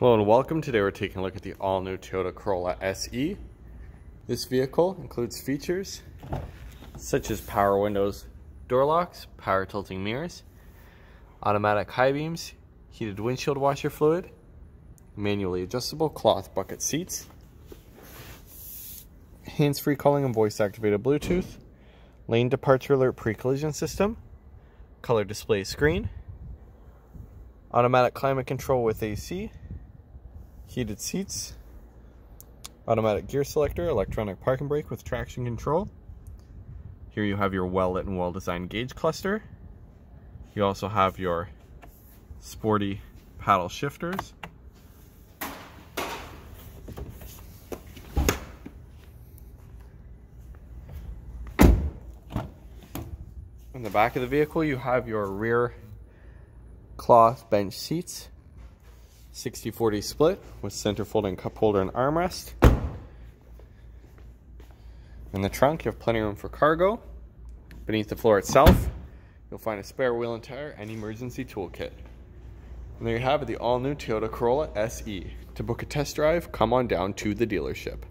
Hello and welcome. Today we're taking a look at the all-new Toyota Corolla SE. This vehicle includes features such as power windows, door locks, power tilting mirrors, automatic high beams, heated windshield washer fluid, manually adjustable cloth bucket seats, hands-free calling and voice-activated Bluetooth, lane departure alert pre-collision system, color display screen, automatic climate control with AC, heated seats, automatic gear selector, electronic parking brake with traction control. Here you have your well-lit and well-designed gauge cluster. You also have your sporty paddle shifters. In the back of the vehicle, you have your rear cloth bench seats 60-40 split with center folding cup holder and armrest. In the trunk, you have plenty of room for cargo. Beneath the floor itself, you'll find a spare wheel and tire and emergency toolkit. And there you have it, the all-new Toyota Corolla SE. To book a test drive, come on down to the dealership.